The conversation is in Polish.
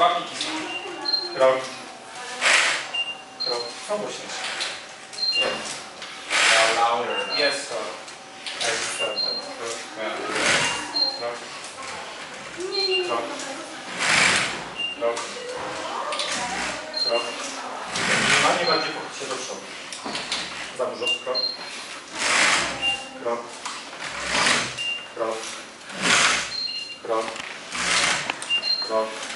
Dwa piki. Krok. Krok. No głośniej. Louder. Jest to. Ekstra. Krok. Krok. Krok. Krok. Krok. Minimalnie bardziej pochyl się do przodu. Za dużo. Krok. Krok. Krok. Krok.